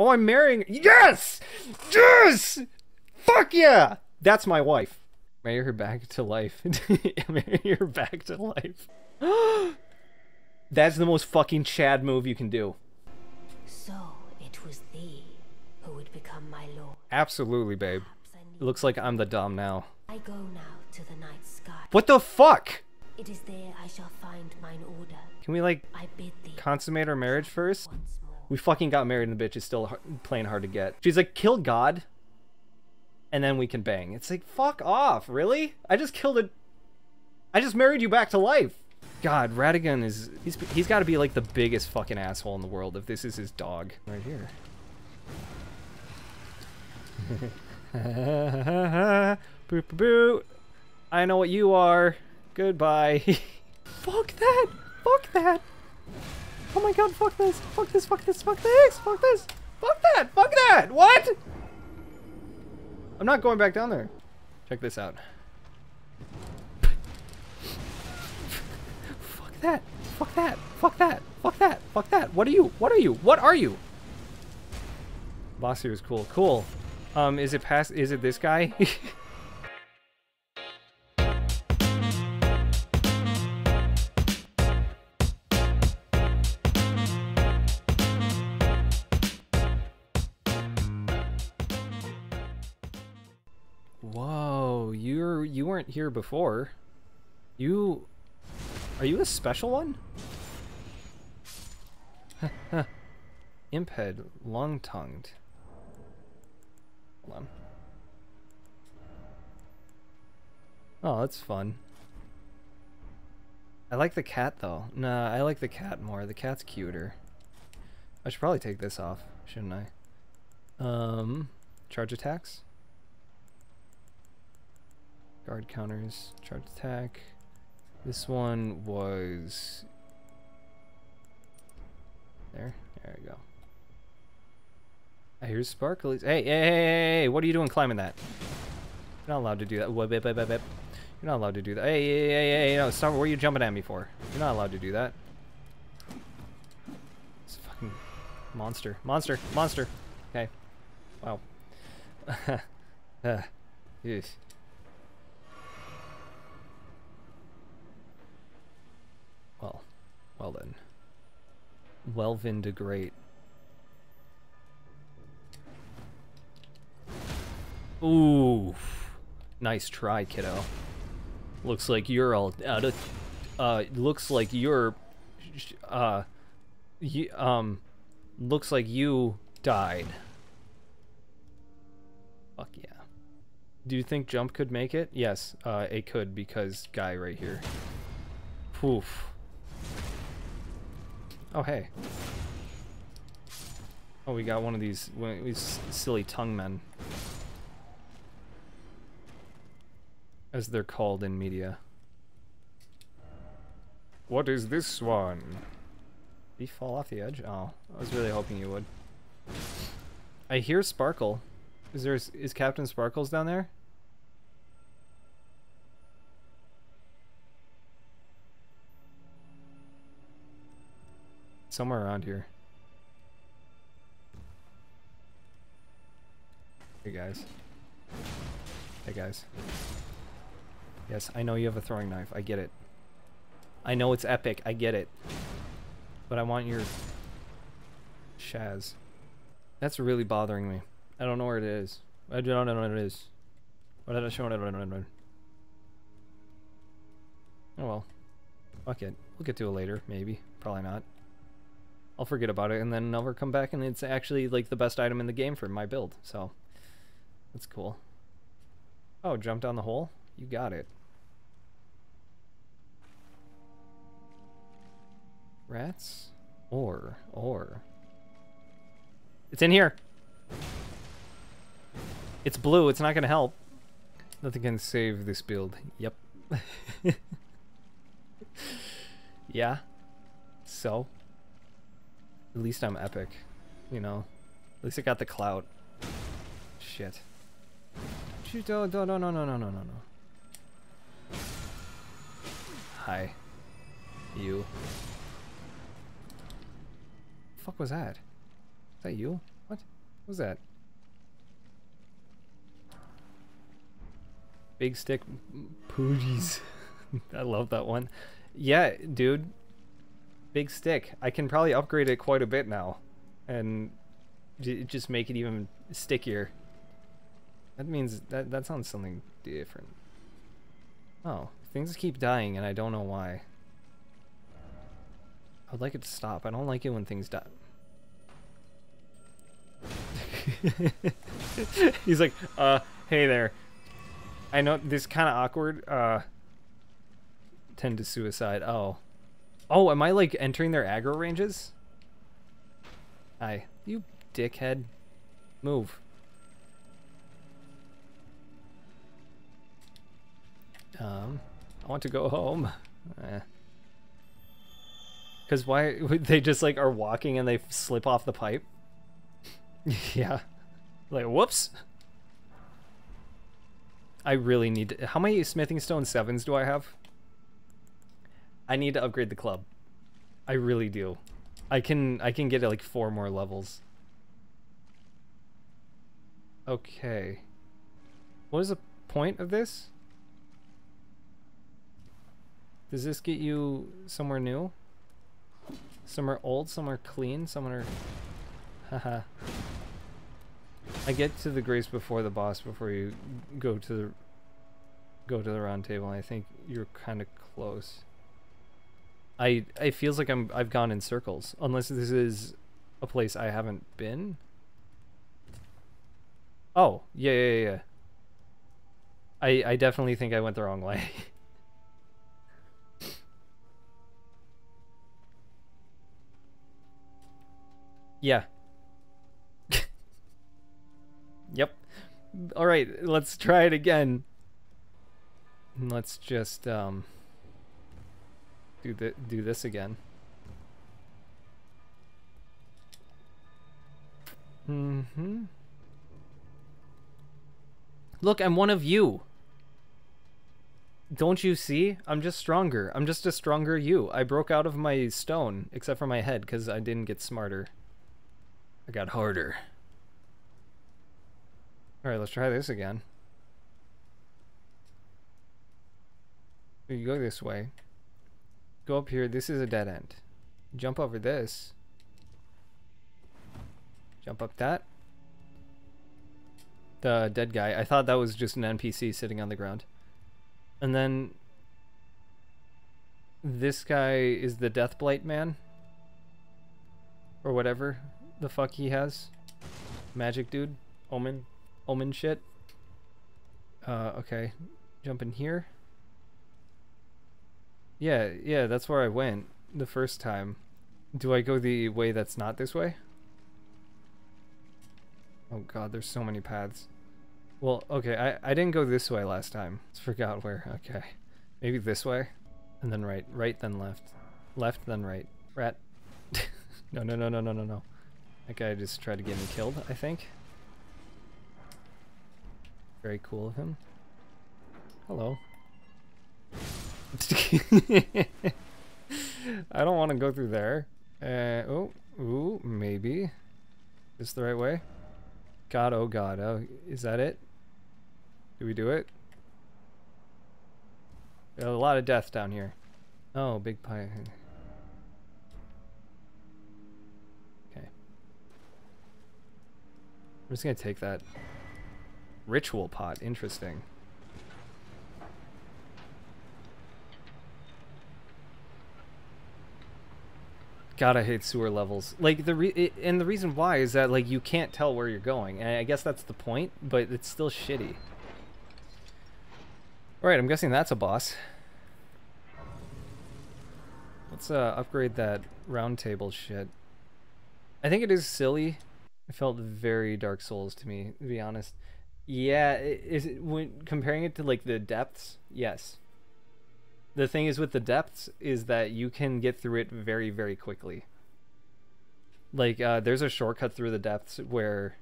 Oh, I'm marrying. Yes! Yes! Fuck yeah! That's my wife. Marry her back to life. Marry her back to life. That's the most fucking Chad move you can do. So it was thee who would become my lord. Absolutely, babe. It looks like I'm the dom now. I go now to the night sky. What the fuck? It is there I shall find mine order. Can we, like, I bid thee consummate our marriage first? once more. We fucking got married and the bitch is still playing hard to get. She's like, kill God, and then we can bang. It's like, fuck off, really? I just killed it. I just married you back to life. God, Radagon is, he's, he's gotta be like the biggest fucking asshole in the world if this is his dog. Right here. boo boo boo. I know what you are. Goodbye. fuck that. Fuck that. Oh my god, fuck this. Fuck this, fuck this, fuck this, fuck this. Fuck that, fuck that. What? I'm not going back down there. Check this out. fuck that. Fuck that. Fuck that. Fuck that. Fuck that. What are you? What are you? What are you? Boss here is cool. Cool. Um, is it past? Is it this guy? you're you weren't here before. You are you a special one? Imped, long-tongued. Hold on. Oh, that's fun. I like the cat though. Nah, I like the cat more. The cat's cuter. I should probably take this off, shouldn't I? Um, charge attacks. Guard counters, charge attack. This one was there. There we go. I hear sparklies. Hey, hey, hey, hey, what are you doing climbing that? You're not allowed to do that. Whip, whip, whip, whip. You're not allowed to do that. Hey, hey, hey, hey, no, stop. What are you jumping at me for? You're not allowed to do that. It's a fucking monster. Monster. Monster. Okay. Wow. uh, yes. Well then. Welvin de Great. Ooh. Nice try, kiddo. Looks like you're all out of uh looks like you're uh you, um looks like you died. Fuck yeah. Do you think jump could make it? Yes, uh it could because guy right here. Poof. Oh, hey. Oh, we got one of these, one of these silly tongue men. As they're called in media. What is this one? Did he fall off the edge? Oh, I was really hoping you would. I hear Sparkle. Is there, is Captain Sparkles down there? Somewhere around here. Hey guys. Hey guys. Yes, I know you have a throwing knife. I get it. I know it's epic. I get it. But I want your Shaz. That's really bothering me. I don't know where it is. I don't know what it is. What did I show? Oh well. Fuck it. We'll get to it later, maybe. Probably not. I'll forget about it and then never come back and it's actually like the best item in the game for my build. So that's cool. Oh, jump down the hole? You got it. Rats? Or, or. It's in here! It's blue, it's not gonna help. Nothing can save this build. Yep. yeah. So? At least I'm epic, you know? At least I got the clout. Shit. No, no, no, no, no, no, no, no. Hi. You. The fuck was that? Is that you? What? What was that? Big stick poogies. I love that one. Yeah, dude. Big stick. I can probably upgrade it quite a bit now. And just make it even stickier. That means that that sounds something different. Oh, things keep dying and I don't know why. I'd like it to stop. I don't like it when things die. He's like, uh, hey there. I know this kind of awkward. Uh, tend to suicide. Oh. Oh, am I like entering their aggro ranges? I, You dickhead. Move. Um, I want to go home. Eh. Cause why would they just like are walking and they slip off the pipe? yeah. Like whoops. I really need to, how many smithing stone sevens do I have? I need to upgrade the club. I really do. I can I can get like four more levels. Okay. What is the point of this? Does this get you somewhere new? Somewhere old, somewhere clean, somewhere... Haha. I get to the grace before the boss before you go to the go to the round table. I think you're kind of close. I it feels like I'm I've gone in circles unless this is a place I haven't been. Oh, yeah, yeah, yeah. I I definitely think I went the wrong way. Yeah. yep. All right, let's try it again. Let's just um do the do this again. Mm-hmm. Look, I'm one of you. Don't you see? I'm just stronger. I'm just a stronger you. I broke out of my stone, except for my head, because I didn't get smarter. I got harder. Alright, let's try this again. You go this way. Go up here. This is a dead end. Jump over this. Jump up that. The dead guy. I thought that was just an NPC sitting on the ground. And then this guy is the Deathblight man. Or whatever the fuck he has. Magic dude. Omen. Omen shit. Uh, okay. Jump in here. Yeah, yeah, that's where I went the first time. Do I go the way that's not this way? Oh god, there's so many paths. Well, okay, I, I didn't go this way last time. I forgot where. Okay. Maybe this way? And then right. Right, then left. Left, then right. Rat. no, no, no, no, no, no, no. That guy just tried to get me killed, I think. Very cool of him. Hello. I don't want to go through there. Uh, oh, ooh, maybe. Is this the right way? God, oh god, oh, is that it? Do we do it? There's a lot of death down here. Oh, big pie. Okay. I'm just gonna take that ritual pot. Interesting. God, I hate sewer levels. Like the re it, and the reason why is that like you can't tell where you're going, and I guess that's the point, but it's still shitty. All right, I'm guessing that's a boss. Let's uh, upgrade that round table shit. I think it is silly it felt very Dark Souls to me, to be honest. Yeah, is it when comparing it to like the depths? Yes. The thing is with the depths is that you can get through it very very quickly. Like uh, there's a shortcut through the depths where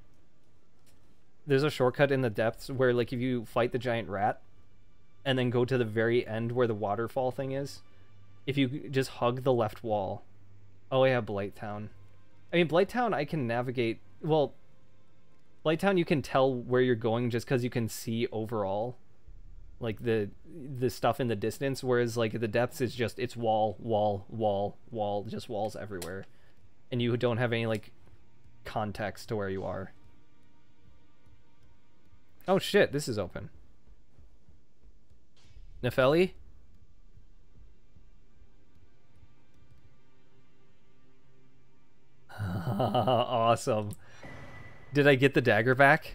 there's a shortcut in the depths where like if you fight the giant rat and then go to the very end where the waterfall thing is, if you just hug the left wall. Oh yeah, Blight Town. I mean Blight Town I can navigate well, Blighttown, you can tell where you're going just because you can see overall, like the the stuff in the distance. Whereas like the depths is just it's wall, wall, wall, wall, just walls everywhere, and you don't have any like context to where you are. Oh shit, this is open. Nepheli? awesome. Did I get the dagger back?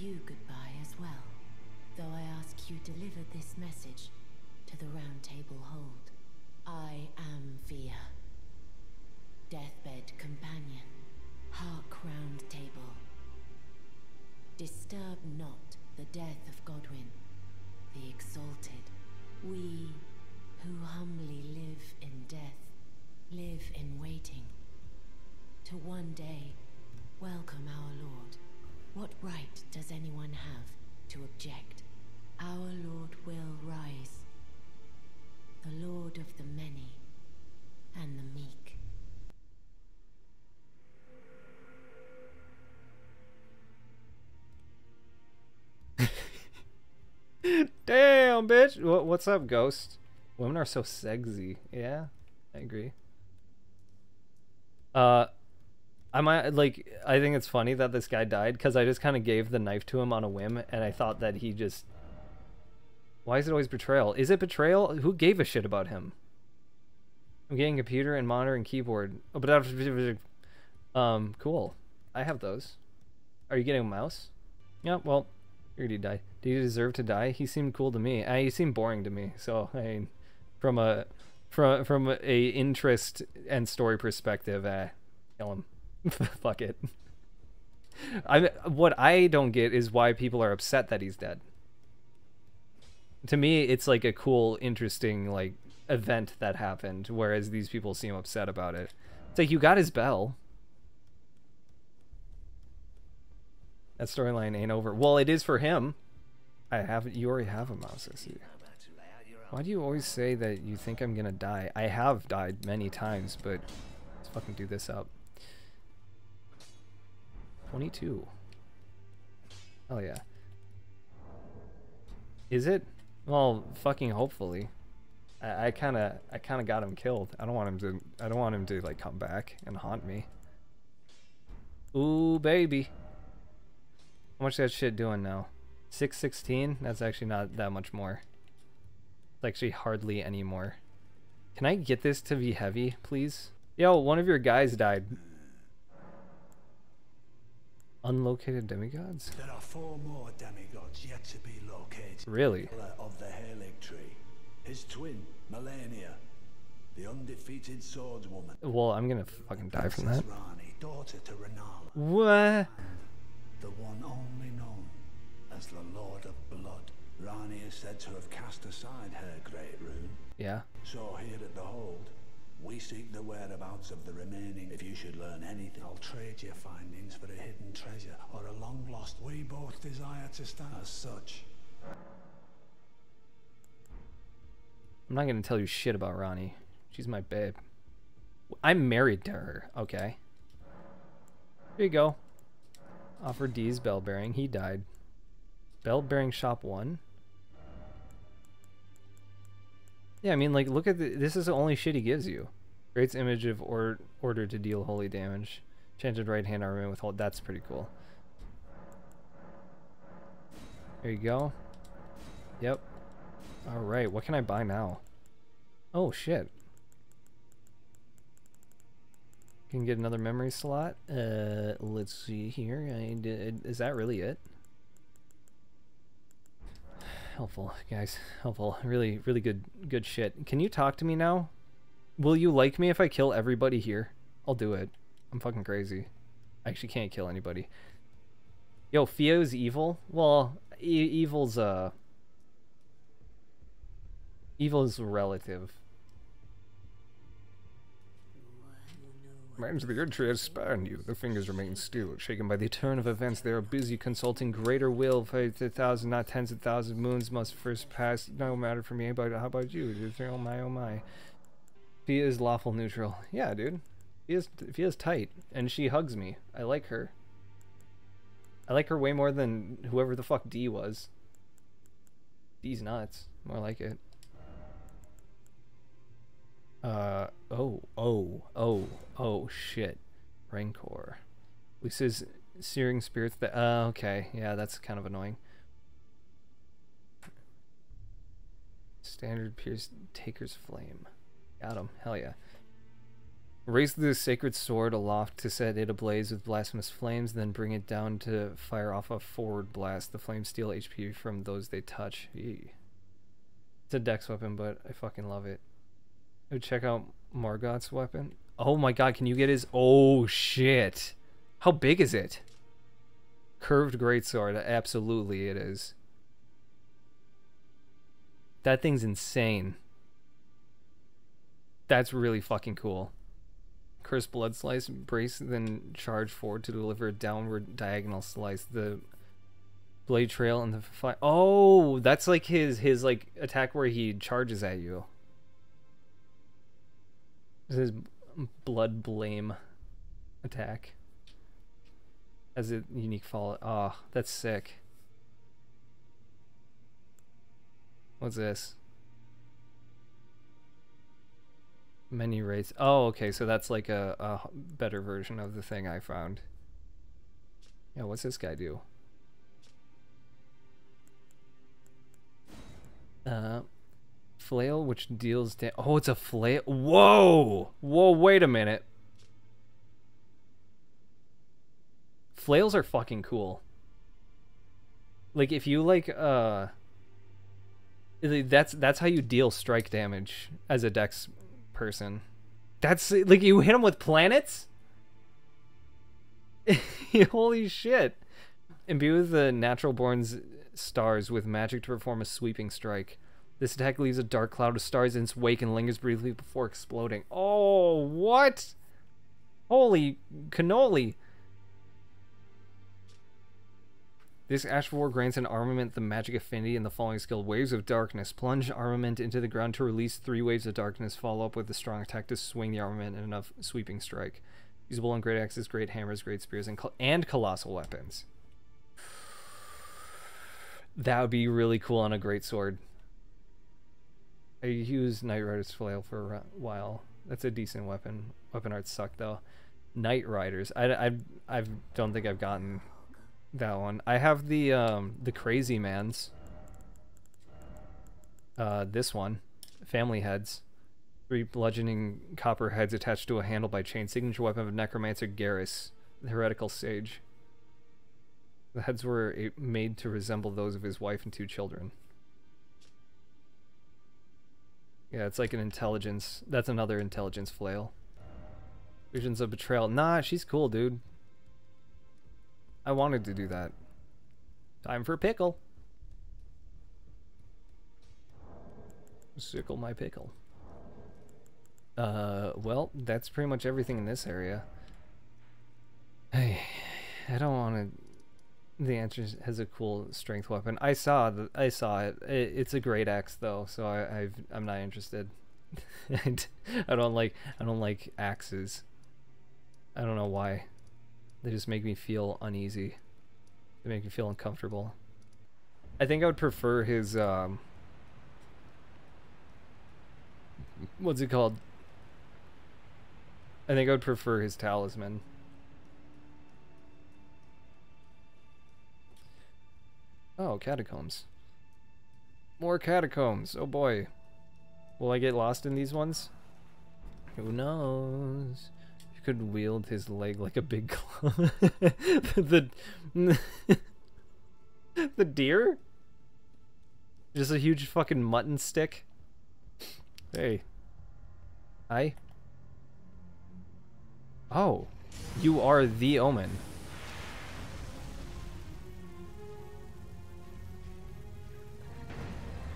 You goodbye as well, though I ask you deliver this message to the Round Table Hold. I am Fia, deathbed companion, hark round table. Disturb not the death of Godwyn, the exalted. We who humbly live in death, live in waiting. To one day welcome our Lord. What right does anyone have to object? Our Lord will rise. The Lord of the many and the meek. Damn, bitch. What's up, Ghost? Women are so sexy. Yeah, I agree. Uh, I might like. I think it's funny that this guy died because I just kind of gave the knife to him on a whim, and I thought that he just. Why is it always betrayal? Is it betrayal? Who gave a shit about him? I'm getting computer and monitor and keyboard. Oh, but um, cool. I have those. Are you getting a mouse? Yeah. Well, he already died. Did he deserve to die? He seemed cool to me. I, he seemed boring to me. So I mean, from a from from a interest and story perspective, uh, kill him. Fuck it. I what I don't get is why people are upset that he's dead. To me, it's like a cool, interesting like event that happened, whereas these people seem upset about it. It's like you got his bell. That storyline ain't over. Well, it is for him. I have you already have a mouse. Why do you always say that you think I'm gonna die? I have died many times, but let's fucking do this up. 22. Oh yeah. Is it? Well, fucking hopefully. I, I kind of, I kind of got him killed. I don't want him to, I don't want him to like come back and haunt me. Ooh, baby. How much that shit doing now? 616? That's actually not that much more. It's actually hardly any more. Can I get this to be heavy, please? Yo, one of your guys died. Unlocated demigods? There are four more demigods yet to be located. Really? Of the Halig tree. His twin, Malenia. The undefeated swordswoman. Well, I'm gonna fucking die from that. Ranni, daughter to Renala. What? The one only known as the Lord of Blood. Ranni is said to have cast aside her great rune. Yeah. So here at the Hold, we seek the whereabouts of the remaining. If you should learn anything, I'll trade your findings for a hidden treasure or a long lost. We both desire to stand as such. I'm not gonna tell you shit about Ranni. She's my babe. I'm married to her, okay? Here you go. Offer D's bell bearing. He died. Bell bearing shop one. Yeah, I mean, like, look at the, this is the only shit he gives you. Great's image of or, order to deal holy damage. Chanted right hand armament with hold. That's pretty cool. There you go. Yep. Alright, what can I buy now? Oh, shit. Can get another memory slot. Uh, let's see here. I did, is that really it? Helpful, guys. Helpful. Really, really good, good shit. Can you talk to me now? Will you like me if I kill everybody here? I'll do it. I'm fucking crazy. I actually can't kill anybody. Yo, Fia's evil? Well, e evil's, uh... Evil's relative. Manage the entry has spanned you. The fingers remain still, shaken by the turn of events. They are busy consulting greater will. Five a thousand, not tens of thousands of moons must first pass. No matter for me, but how about you? Oh my, oh my. He is lawful neutral. Yeah, dude. He is tight, and she hugs me. I like her. I like her way more than whoever the fuck D was. D's nuts. More like it. Uh, oh, oh, oh, oh, shit. Rancor. Lisa's searing spirits that, uh, okay. Yeah, that's kind of annoying. Standard Pierce Taker's Flame. Got him. Hell yeah. Raise the sacred sword aloft to set it ablaze with blasphemous flames, then bring it down to fire off a forward blast. The flames steal HP from those they touch. It's a dex weapon, but I fucking love it. Check out Morgott's weapon. Oh my god, can you get his... Oh, shit. How big is it? Curved greatsword. Absolutely it is. That thing's insane. That's really fucking cool. Curse Blood Slice. Brace, then charge forward to deliver a downward diagonal slice. The blade trail and the fire. Oh, that's like his his like attack where he charges at you. This is blood blame attack. As a unique fall. Oh, that's sick. What's this? Many rates. Oh, okay, so that's like a, a better version of the thing I found. Yeah, what's this guy do? Uh, flail, which deals da- Oh, it's a flail. Whoa! Whoa, wait a minute. Flails are fucking cool. Like, if you, like, uh... That's that's how you deal strike damage as a dex person. That's like you hit him with planets. Holy shit! Imbue the natural born's stars with magic to perform a sweeping strike. This attack leaves a dark cloud of stars in its wake and lingers briefly before exploding. Oh, what? Holy cannoli! This Ash War grants an armament the magic affinity in the following skill Waves of Darkness. Plunge armament into the ground to release three waves of darkness. Follow up with a strong attack to swing the armament in enough sweeping strike. Usable on great axes, great hammers, great spears, and, col and colossal weapons. That would be really cool on a great sword. I used Nightrider's Flail for a while. That's a decent weapon. Weapon arts suck though. Nightriders. I, I, I don't think I've gotten that one. I have the um the crazy man's. Uh, this one, family heads, three bludgeoning copper heads attached to a handle by chain. Signature weapon of Necromancer Garris, the heretical sage. The heads were made to resemble those of his wife and two children. Yeah, it's like an intelligence. That's another intelligence flail. Visions of betrayal. Nah, she's cool, dude. I wanted to do that. Time for pickle. Sickle my pickle. Uh, well, that's pretty much everything in this area. Hey, I don't want to... The answer has a cool strength weapon. I saw the, I saw it. it. It's a great axe though, so I, I've I'm not interested. I don't like I don't like axes. I don't know why. They just make me feel uneasy. They make me feel uncomfortable. I think I would prefer his, um... What's it called? I think I would prefer his talisman. Oh, catacombs. More catacombs. Oh boy. Will I get lost in these ones? Who knows? You could wield his leg like a big claw. the the deer? Just a huge fucking mutton stick. Hey. Hi. Oh. You are the omen.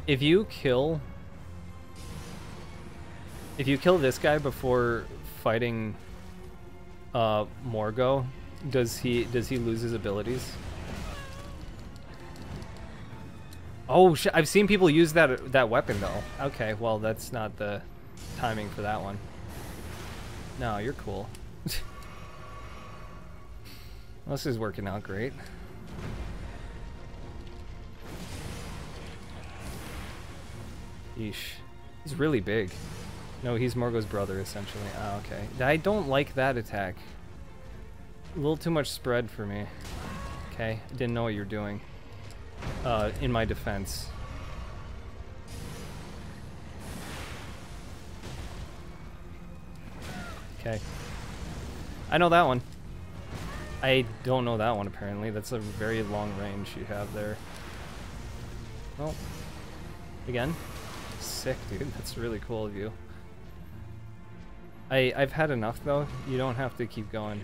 If you kill... If you kill this guy before fighting uh, Morgott, does he does he lose his abilities? Oh! I've seen people use that that weapon though. Okay, well that's not the timing for that one. No, you're cool. this is working out great. He's really big. No, he's Morgott's brother, essentially. Oh, okay. I don't like that attack. A little too much spread for me. Okay, I didn't know what you're doing. Uh, in my defense. Okay. I know that one. I don't know that one, apparently. That's a very long range you have there. Well, again, sick, dude. That's really cool of you. I, I've had enough, though. You don't have to keep going.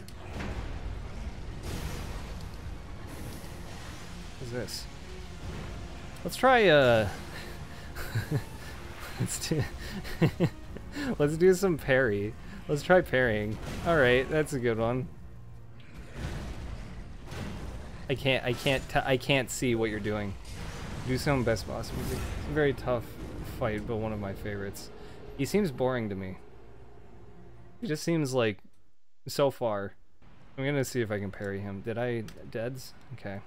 What's this? Let's try, uh... let's do... let's do some parry. Let's try parrying. Alright, that's a good one. I can't, I can't, I can't see what you're doing. Do some best boss music. It's very tough fight, but one of my favorites. He seems boring to me. He just seems like, so far. I'm gonna see if I can parry him. Did I, deads? Okay.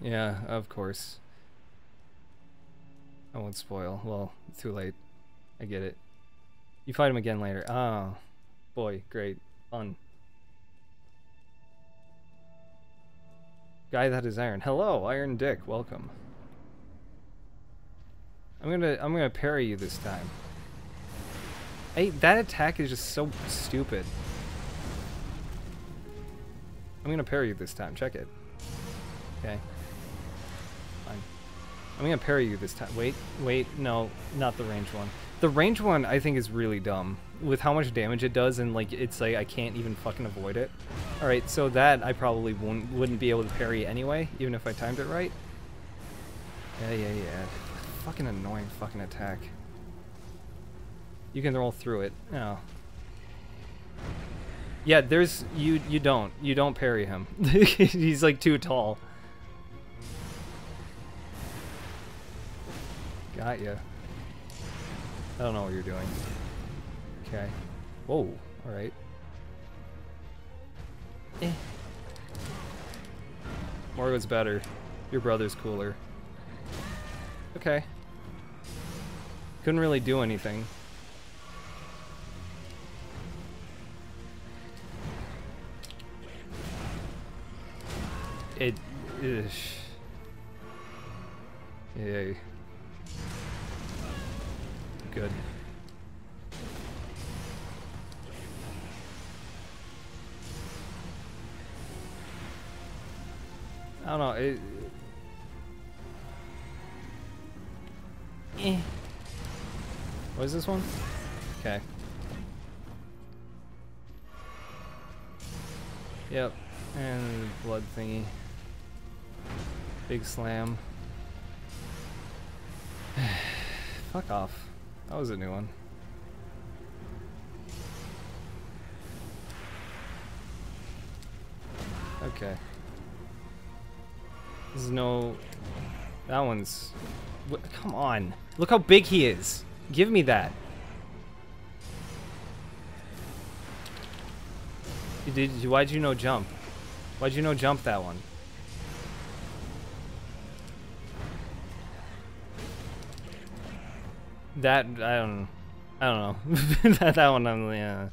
Yeah, of course. I won't spoil. Well, too late. I get it. You fight him again later. Oh, boy, great. Fun. Guy that is iron. Hello, Iron Dick. Welcome. I'm gonna I'm gonna parry you this time. Hey, that attack is just so stupid. I'm gonna parry you this time. Check it. Okay. Fine. I'm gonna parry you this time. Wait, wait, no, not the range one. The range one I think is really dumb with how much damage it does and like it's like I can't even fucking avoid it. Alright, so that I probably wouldn't, wouldn't be able to parry anyway, even if I timed it right. Yeah, yeah, yeah. Fucking annoying fucking attack. You can roll through it. No. Yeah, there's you you don't. You don't parry him. He's like too tall. Got ya. I don't know what you're doing. Okay. Whoa. Alright. Eh. Morgott's better. Your brother's cooler. Okay. Couldn't really do anything. It... Ish. Yay. Good. I don't know. It, eh. What is this one? Okay. Yep. And blood thingy. Big slam. Fuck off. That was a new one. Okay. There's no... That one's... Come on. Look how big he is. Give me that. Did, why'd you no jump? Why'd you no jump that one? That I don't, I don't know. that that one, I'm yeah.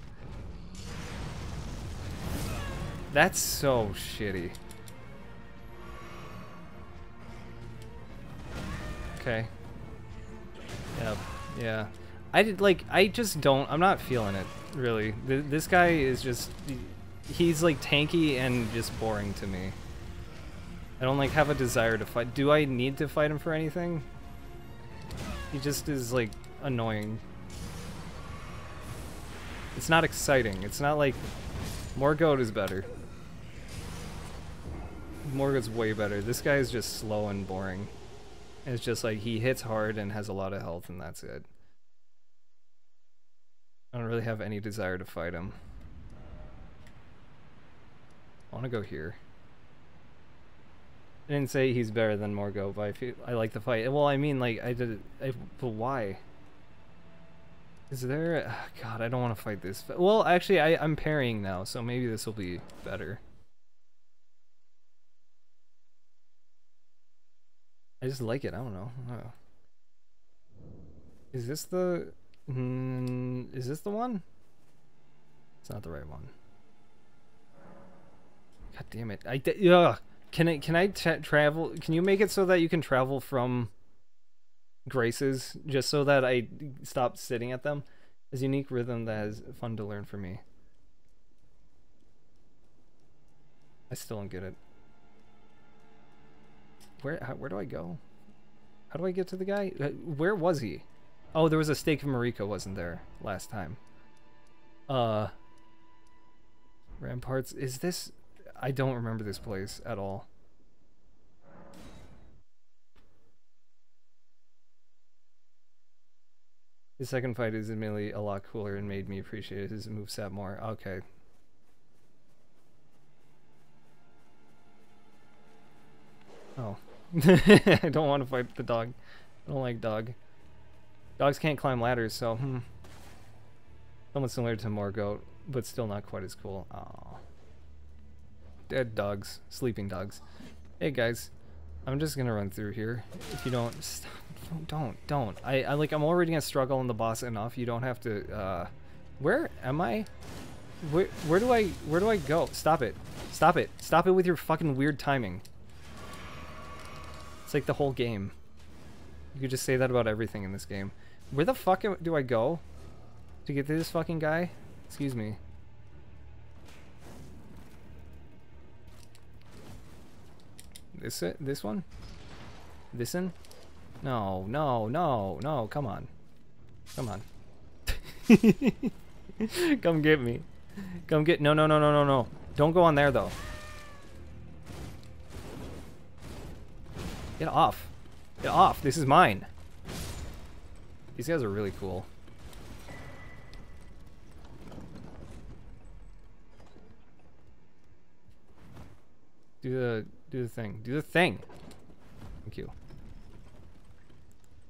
That's so shitty. Okay. Yeah. I did like. I just don't. I'm not feeling it really. Th this guy is just. He's like tanky and just boring to me. I don't like have a desire to fight. Do I need to fight him for anything? He just is like annoying. It's not exciting. It's not like Morgoth is better. Morgoth's way better. This guy is just slow and boring. It's just like he hits hard and has a lot of health and that's it. I don't really have any desire to fight him. I want to go here. I didn't say he's better than Morgott, but I feel I like the fight. Well, I mean, like I did. I, but why? Is there? Ah, God, I don't want to fight this. Well, actually, I I'm parrying now, so maybe this will be better. I just like it. I don't know. I. Is this the? Mm, is this the one? It's not the right one. God damn it! I ugh. Can I can I travel? Can you make it so that you can travel from graces just so that I stop sitting at them? Is unique rhythm that is fun to learn for me. I still don't get it. Where how, where do I go? How do I get to the guy? Uh, where was he? Oh, there was a stake of Marika, wasn't there, last time? Uh... Ramparts, is this... I don't remember this place at all. His second fight is admittedly a lot cooler and made me appreciate his moveset more. Okay. Oh. I don't want to fight the dog. I don't like dog. Dogs can't climb ladders, so hmm. Somewhat similar to Morgoth, but still not quite as cool. Oh. Dead dogs. Sleeping dogs. Hey guys. I'm just gonna run through here. If you don't stop, don't, don't. I, I like I'm already gonna struggle in the boss enough. You don't have to uh where am I? Where where do I where do I go? Stop it. Stop it. Stop it with your fucking weird timing. It's like the whole game. You could just say that about everything in this game. Where the fuck do I go to get to this fucking guy? Excuse me. This it? This one? This one? No, no, no, no, come on. Come on. Come get me. Come get- no, no, no, no, no, no. Don't go on there, though. Get off. Get off. This is mine. These guys are really cool. Do the do the thing. Do the thing. Thank you.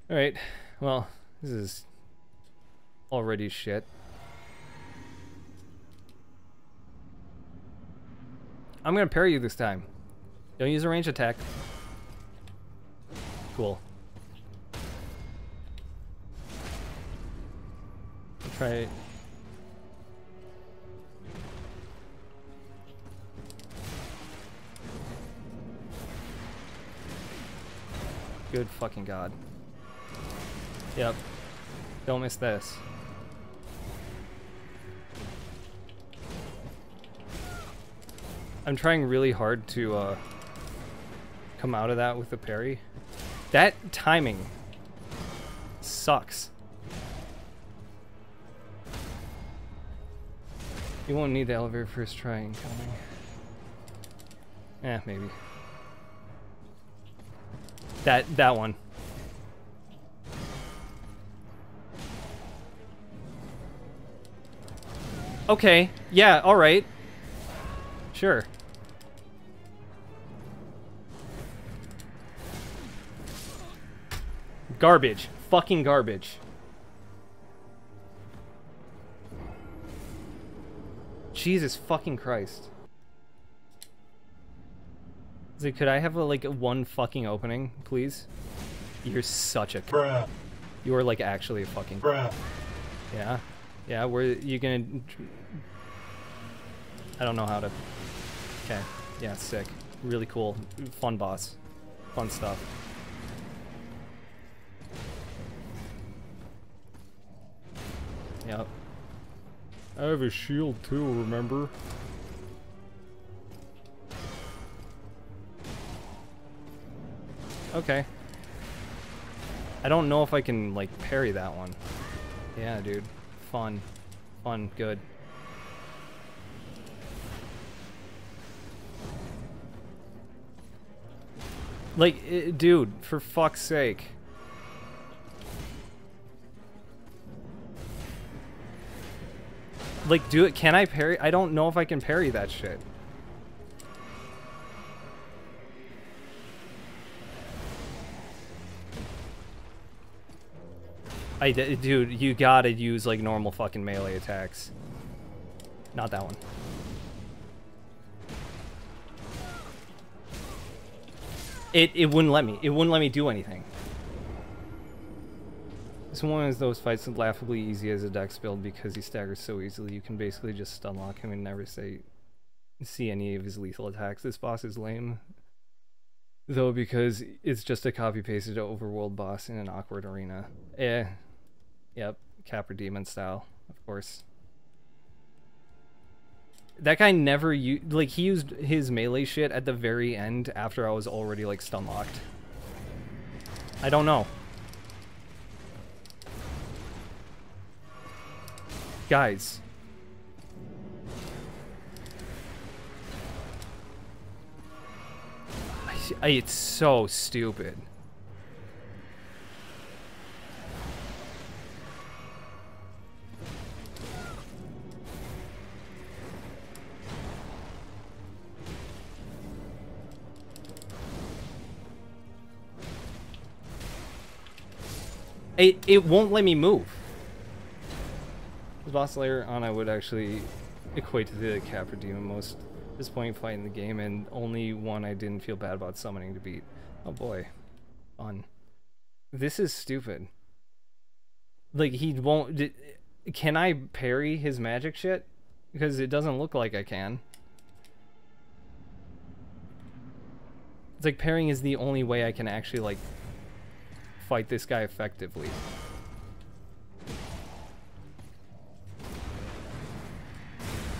Alright. Well, this is already shit. I'm gonna parry you this time. Don't use a range attack. Cool. I'll try Good fucking god. Yep. Don't miss this. I'm trying really hard to uh, come out of that with the parry. That timing sucks. You won't need the elevator first try incoming. Eh, maybe. That that one. Okay. Yeah, all right. Sure. Garbage. Fucking garbage. Jesus fucking Christ. Like, could I have a, like one fucking opening, please? You're such a. Bruh. You are like actually a fucking. Bruh. Yeah, yeah. Where you gonna? I don't know how to. Okay. Yeah, sick. Really cool. Fun boss. Fun stuff. I have a shield too, remember? Okay. I don't know if I can, like, parry that one. Yeah, dude. Fun. Fun. Good. Like, i dude, for fuck's sake. Like, do it. Can I parry? I don't know if I can parry that shit. I, dude, you gotta use, like, normal fucking melee attacks. Not that one. It, it wouldn't let me. It wouldn't let me do anything. This one is those fights laughably easy as a dex build because he staggers so easily. You can basically just stunlock him and never say see any of his lethal attacks. This boss is lame. Though because it's just a copy pasted overworld boss in an awkward arena. Eh. Yep. Capra Demon style, of course. That guy never used, like, he used his melee shit at the very end after I was already, like, stun locked. I don't know. Guys. It's so stupid. It, it won't let me move. The boss layer on I would actually equate to the Capra Demon most disappointing fight in the game and only one I didn't feel bad about summoning to beat. Oh boy. Fun. This is stupid. Like he won't can I parry his magic shit? Because it doesn't look like I can. It's like parrying is the only way I can actually like fight this guy effectively.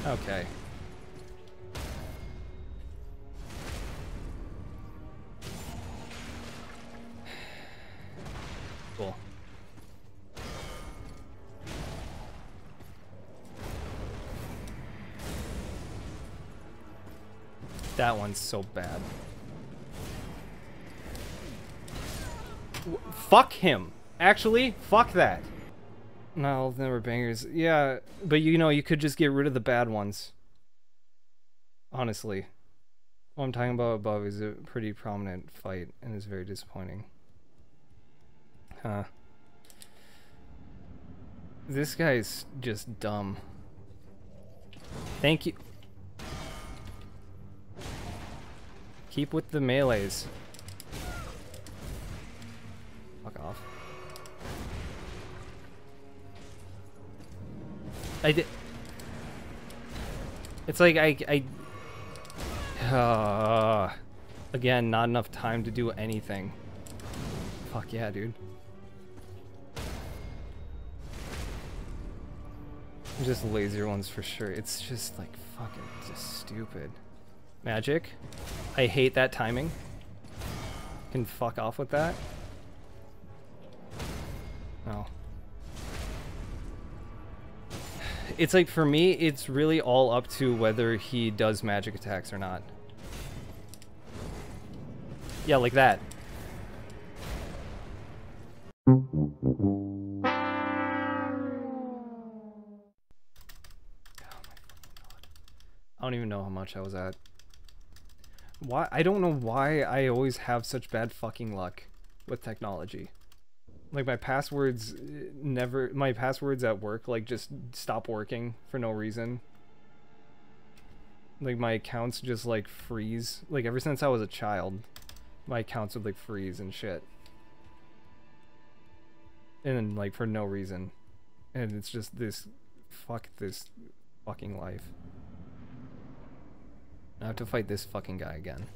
Okay. Cool. That one's so bad. fuck him. Actually, fuck that. No, never bangers. Yeah, but you know, you could just get rid of the bad ones. Honestly. What I'm talking about above is a pretty prominent fight and is very disappointing. Huh. This guy's just dumb. Thank you. Keep with the melees. Fuck off. I did. It's like I, I. Uh, again, not enough time to do anything. Fuck yeah, dude. Just lazier ones for sure. It's just like fucking just stupid. Magic. I hate that timing. Can fuck off with that. Oh. It's like, for me, it's really all up to whether he does magic attacks or not. Yeah, like that. I don't even know how much I was at. Why? I don't know why I always have such bad fucking luck with technology like my passwords uh, never my passwords at work like just stop working for no reason. Like my accounts just like freeze. Like ever since i was a child my accounts would like freeze and shit. And then, like for no reason. And it's just this fuck this fucking life. I have to fight this fucking guy again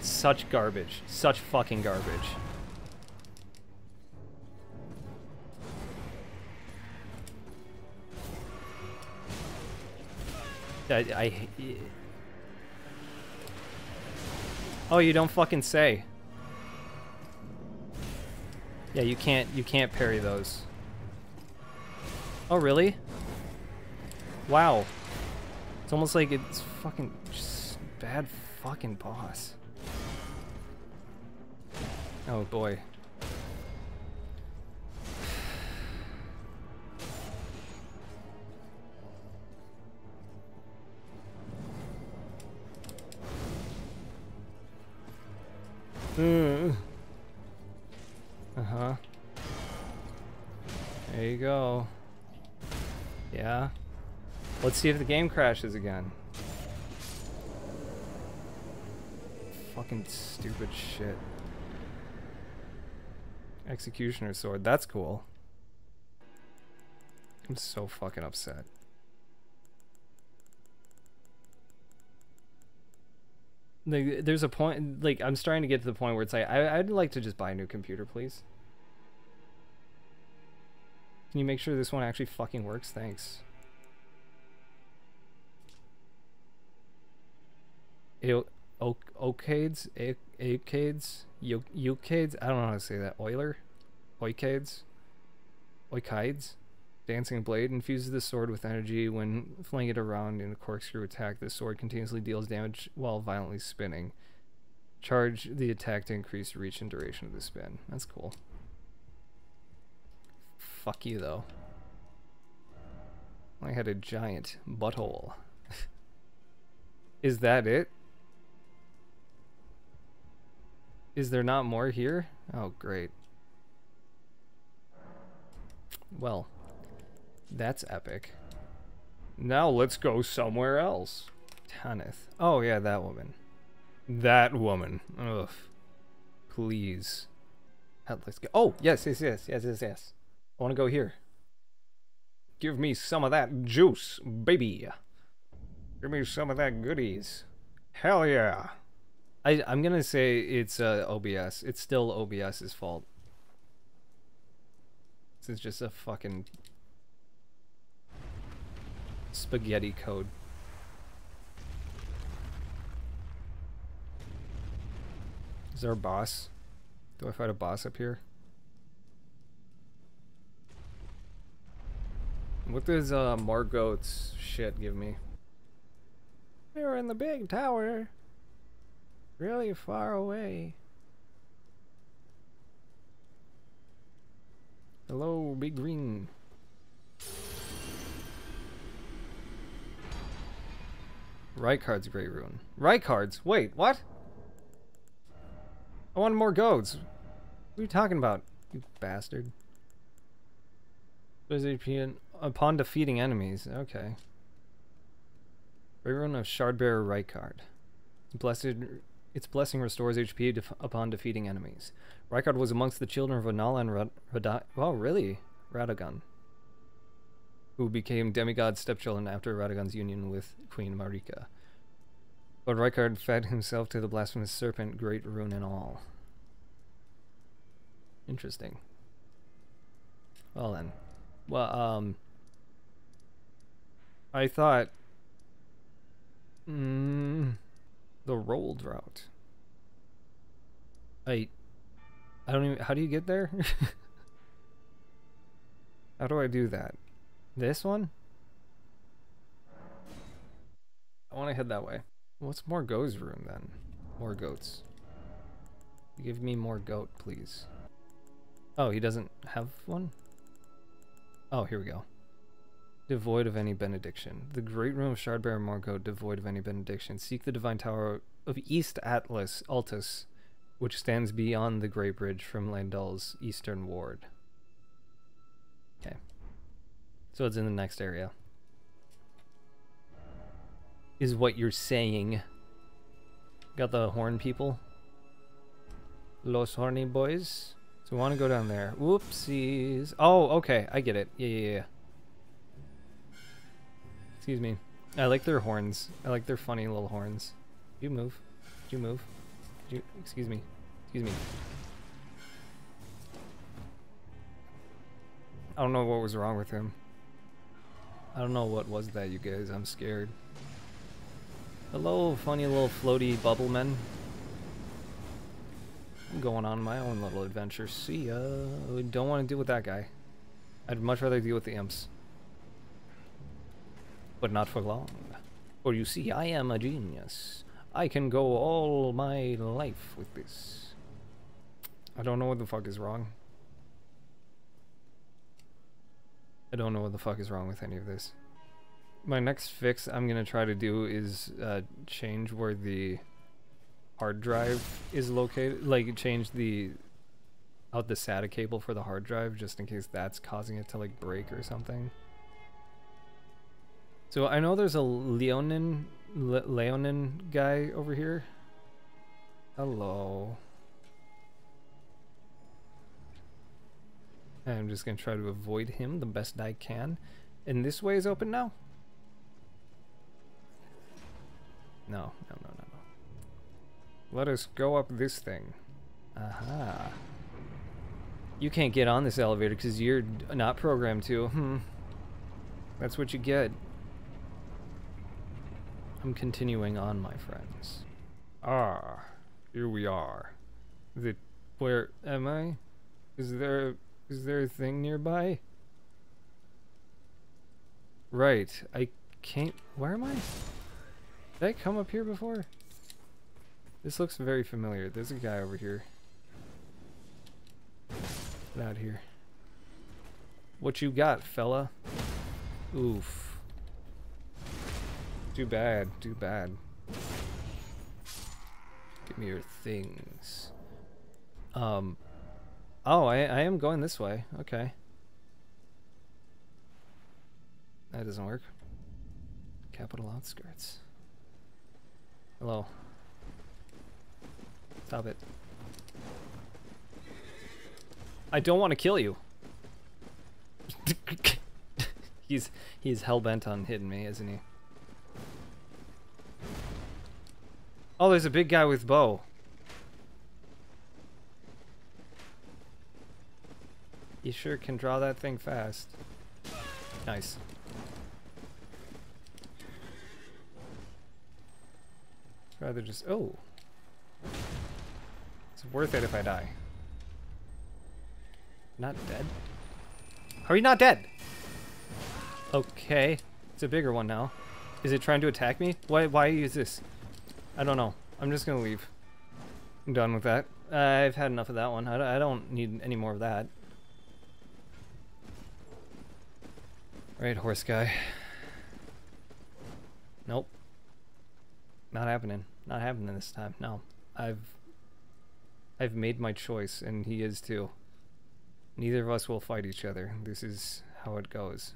Such garbage. Such fucking garbage. I, I, Oh, you don't fucking say. Yeah, you can't you can't parry those. Oh, really? Wow. It's almost like it's fucking just bad fucking boss. Oh boy. Uh-huh. There you go. Yeah. Let's see if the game crashes again. Fucking stupid shit. Executioner sword. That's cool. I'm so fucking upset. Like, there's a point, like, I'm starting to get to the point where it's like, I, I'd like to just buy a new computer, please. Can you make sure this one actually fucking works? Thanks. Ew, oak, oakades? Eucades? I don't know how to say that. Euler? Oikades? Oikides? Dancing Blade infuses the sword with energy when flinging it around in a corkscrew attack. The sword continuously deals damage while violently spinning. Charge the attack to increase reach and duration of the spin. That's cool. Fuck you, though. I had a giant butthole. Is that it? Is there not more here? Oh, great. Well. That's epic. Now let's go somewhere else. Tanith. Oh, yeah, that woman. That woman. Ugh. Please. Let's go. Oh, yes, yes, yes, yes, yes, yes. I want to go here. Give me some of that juice, baby. Give me some of that goodies. Hell yeah. I, I'm to say it's uh, OBS. It's still OBS's fault. This is just a fucking spaghetti code. Is there a boss? Do I fight a boss up here? What does uh, Morgott's shit give me? We're in the big tower. Really far away. Hello, big green. Rykard's Great Rune. Rykard's? Wait, what? I want more goads. What are you talking about, you bastard? Upon defeating enemies. Okay. Great Rune of Shardbearer Rykard. Blessed, its blessing restores HP def upon defeating enemies. Rykard was amongst the children of Anala and Rad Rad Oh, really? Radagon. Who became demigod stepchildren after Radagon's union with Queen Marika. But Rykard fed himself to the blasphemous serpent, great rune and all. Interesting. Well then. Well, um... I thought... Mm, the rolled route. I... I don't even... How do you get there? how do I do that? This one? I want to head that way. What's Morgott's room then? More goats. Give me more goat, please. Oh, he doesn't have one? Oh, here we go. Devoid of any benediction. The great room of Shardbearer Morgott, devoid of any benediction. Seek the divine tower of East Atlas, Altus, which stands beyond the Great Bridge from Leyndell's eastern ward. Okay. So it's in the next area is what you're saying. Got the horn people. Los horny boys. So we want to go down there. Whoopsies. Oh, okay. I get it. Yeah, yeah, yeah. Excuse me. I like their horns. I like their funny little horns. You move. You move. You, excuse me. Excuse me. I don't know what was wrong with him. I don't know what was that, you guys. I'm scared. Hello, funny little floaty bubble men. I'm going on my own little adventure. See ya. Don't want to deal with that guy. I'd much rather deal with the imps. But not for long. For you see, I am a genius. I can go all my life with this. I don't know what the fuck is wrong. I don't know what the fuck is wrong with any of this my next fix I'm gonna try to do is uh, change where the hard drive is located. Like change the out the SATA cable for the hard drive just in case that's causing it to like break or something. So I know there's a Leonin Le Leonin guy over here. Hello. I'm just gonna try to avoid him the best I can. And this way is open now? No, no, no, no, no. Let us go up this thing. Aha. You can't get on this elevator because you're not programmed to. Hmm. That's what you get. I'm continuing on, my friends. Ah, here we are. The where am I? Is there is there a thing nearby? Right, I can't. Where am I? Did I come up here before? This looks very familiar. There's a guy over here. Get out here. What you got, fella? Oof. Too bad, too bad. Give me your things. Um. Oh, I, I am going this way. Okay. That doesn't work. Capital outskirts. Hello. Stop it. I don't want to kill you. he's he's hell bent on hitting me, isn't he? Oh, there's a big guy with bow. You sure can draw that thing fast. Nice. Rather just... Oh. It's worth it if I die. Not dead? Are you not dead? Okay. It's a bigger one now. Is it trying to attack me? Why, why use this? I don't know. I'm just gonna leave. I'm done with that. I've had enough of that one. I, I don't need any more of that. Right, horse guy. Nope. Not happening. Not happening this time. No. I've I've made my choice and he is too. Neither of us will fight each other. This is how it goes.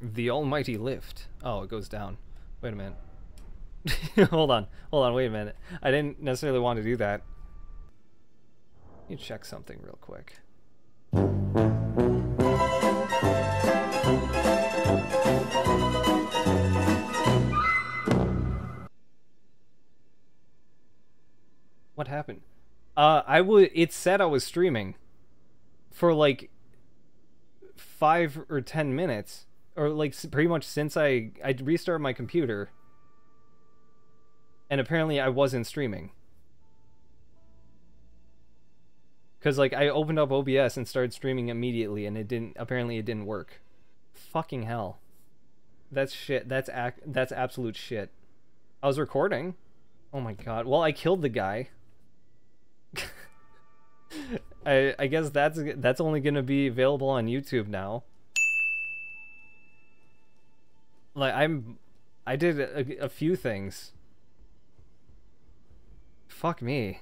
The almighty lift. Oh, it goes down. Wait a minute. hold on. Hold on, wait a minute. I didn't necessarily want to do that. Me check something real quick. What happened? Uh, I would. It said I was streaming for like five or ten minutes, or like pretty much since I I restarted my computer, and apparently I wasn't streaming. Cause like I opened up OBS and started streaming immediately, and it didn't. Apparently, it didn't work. Fucking hell. That's shit. That's ac That's absolute shit. I was recording. Oh my god. Well, I killed the guy. I I guess that's that's only gonna be available on YouTube now. Like I'm, I did a, a few things. Fuck me.